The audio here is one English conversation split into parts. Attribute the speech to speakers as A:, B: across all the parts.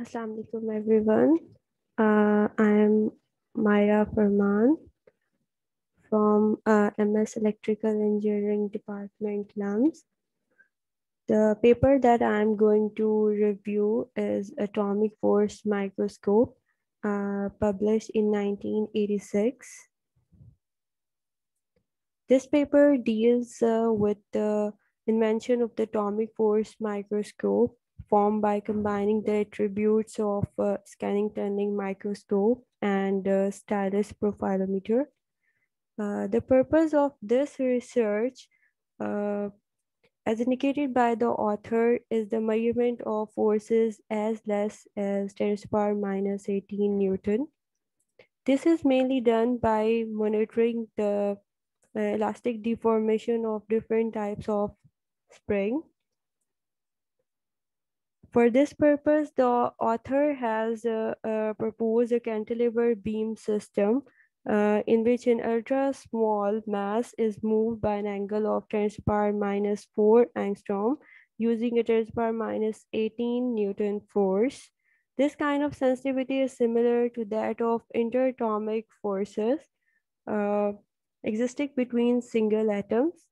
A: Assalamu alaikum everyone. Uh, I am Maira Farman from uh, MS Electrical Engineering Department, LUMS. The paper that I'm going to review is Atomic Force Microscope, uh, published in 1986. This paper deals uh, with the invention of the atomic force microscope formed by combining the attributes of uh, scanning tunneling microscope and uh, stylus profilometer. Uh, the purpose of this research, uh, as indicated by the author, is the measurement of forces as less as 10 to the power minus 18 Newton. This is mainly done by monitoring the uh, elastic deformation of different types of spring for this purpose, the author has uh, uh, proposed a cantilever beam system uh, in which an ultra small mass is moved by an angle of 10 to the power minus 4 angstrom using a 10 to the power minus 18 Newton force. This kind of sensitivity is similar to that of interatomic forces uh, existing between single atoms,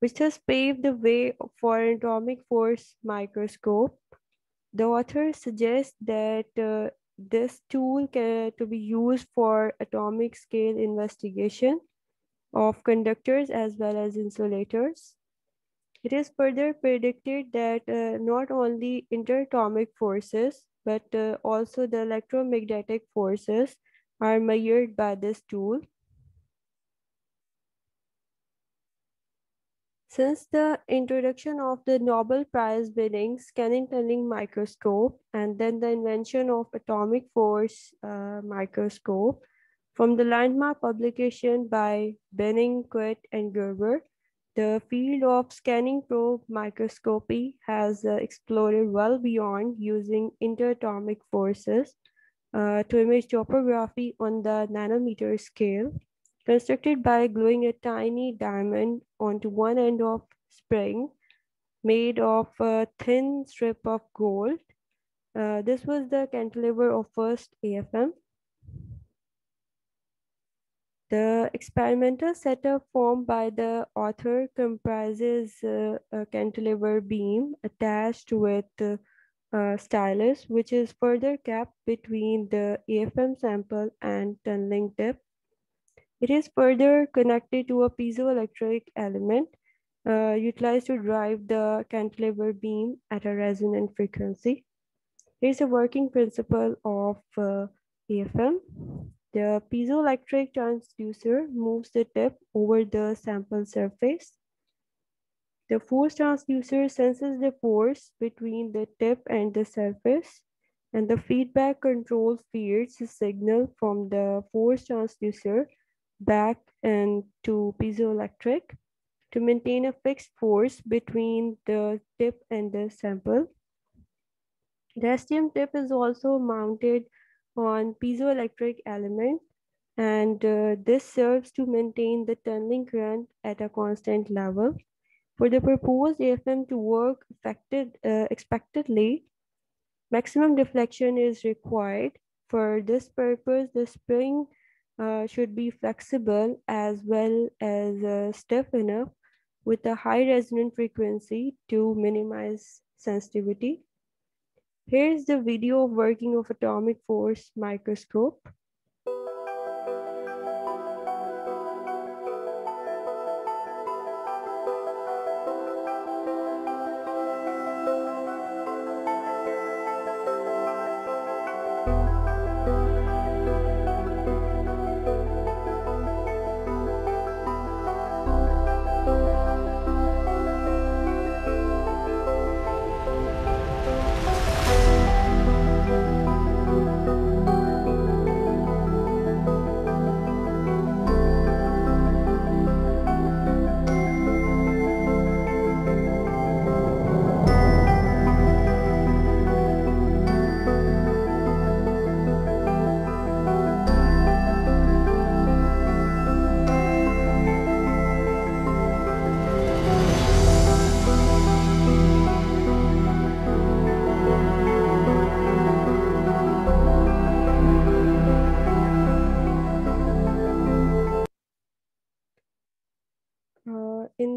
A: which has paved the way for an atomic force microscope the author suggests that uh, this tool can to be used for atomic scale investigation of conductors as well as insulators. It is further predicted that uh, not only interatomic forces, but uh, also the electromagnetic forces are measured by this tool. Since the introduction of the Nobel Prize winning scanning tunneling microscope and then the invention of atomic force uh, microscope from the landmark publication by Binnig, Quate, and Gerber, the field of scanning probe microscopy has uh, exploded well beyond using interatomic forces uh, to image topography on the nanometer scale constructed by gluing a tiny diamond onto one end of spring made of a thin strip of gold. Uh, this was the cantilever of first AFM. The experimental setup formed by the author comprises uh, a cantilever beam attached with uh, a stylus, which is further capped between the AFM sample and tunneling tip it is further connected to a piezoelectric element uh, utilized to drive the cantilever beam at a resonant frequency. Here's a working principle of uh, AFM. The piezoelectric transducer moves the tip over the sample surface. The force transducer senses the force between the tip and the surface, and the feedback control feeds the signal from the force transducer back and to piezoelectric to maintain a fixed force between the tip and the sample. The STM tip is also mounted on piezoelectric element and uh, this serves to maintain the tunneling current at a constant level. For the proposed AFM to work affected, uh, expectedly, maximum deflection is required. For this purpose, the spring uh, should be flexible as well as uh, stiff enough with a high resonant frequency to minimize sensitivity. Here's the video of working of atomic force microscope.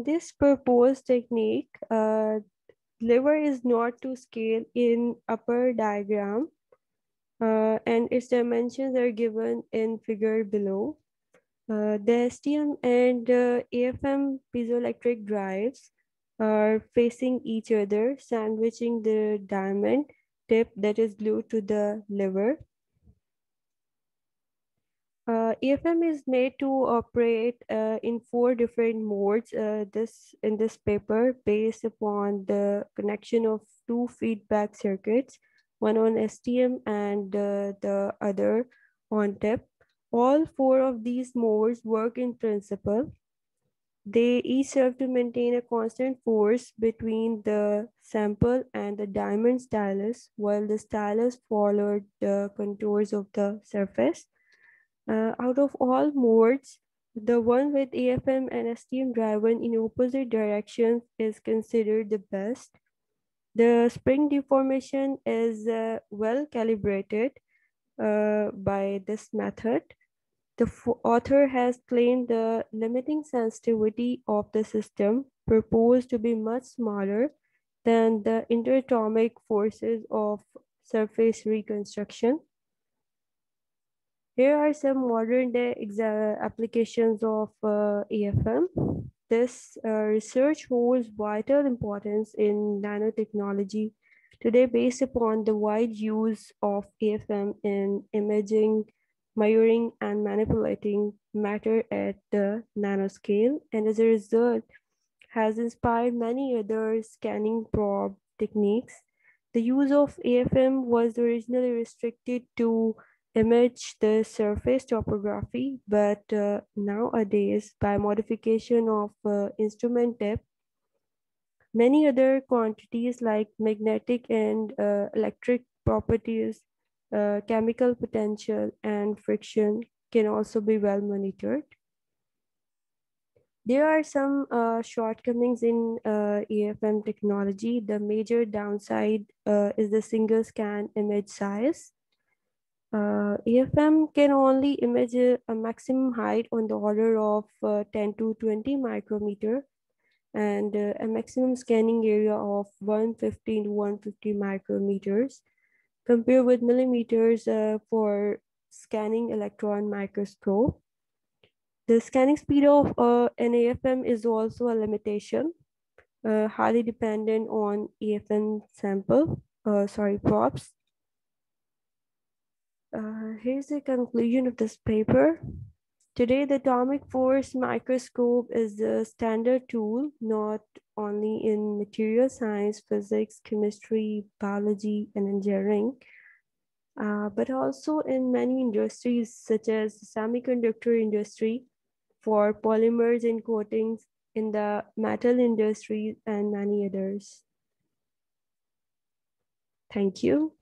A: This proposed technique, uh, lever is not to scale in upper diagram uh, and its dimensions are given in figure below. Uh, the STM and uh, AFM piezoelectric drives are facing each other, sandwiching the diamond tip that is glued to the lever. Uh, AFM is made to operate uh, in four different modes uh, this in this paper based upon the connection of two feedback circuits, one on STM and uh, the other on tip. All four of these modes work in principle. They each serve to maintain a constant force between the sample and the diamond stylus while the stylus followed the contours of the surface. Uh, out of all modes, the one with AFM and STM driven in opposite directions is considered the best. The spring deformation is uh, well calibrated uh, by this method. The author has claimed the limiting sensitivity of the system proposed to be much smaller than the interatomic forces of surface reconstruction. Here are some modern day applications of uh, AFM. This uh, research holds vital importance in nanotechnology today based upon the wide use of AFM in imaging, measuring, and manipulating matter at the nanoscale. And as a result, has inspired many other scanning probe techniques. The use of AFM was originally restricted to image the surface topography, but uh, nowadays by modification of uh, instrument tip, many other quantities like magnetic and uh, electric properties, uh, chemical potential and friction can also be well monitored. There are some uh, shortcomings in uh, AFM technology. The major downside is the single scan image size. Uh, AFM can only image a maximum height on the order of uh, 10 to 20 micrometer and uh, a maximum scanning area of 150 to 150 micrometers compared with millimeters uh, for scanning electron microscope. The scanning speed of uh, an AFM is also a limitation, uh, highly dependent on AFM sample, sorry, props uh, here's the conclusion of this paper. Today, the atomic force microscope is the standard tool, not only in material science, physics, chemistry, biology, and engineering, uh, but also in many industries such as the semiconductor industry for polymers and coatings in the metal industry and many others. Thank you.